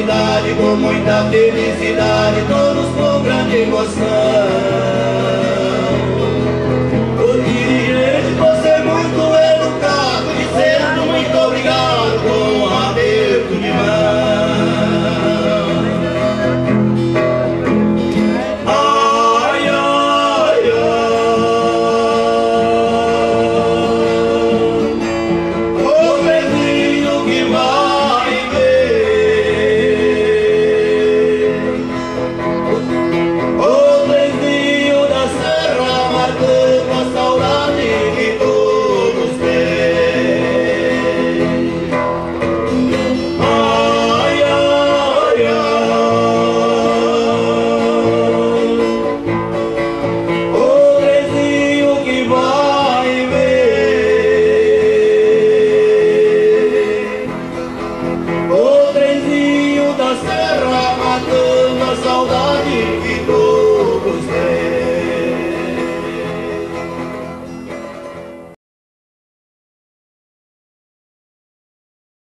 felicidade, com muita felicidade, todos com grande matando a saudade que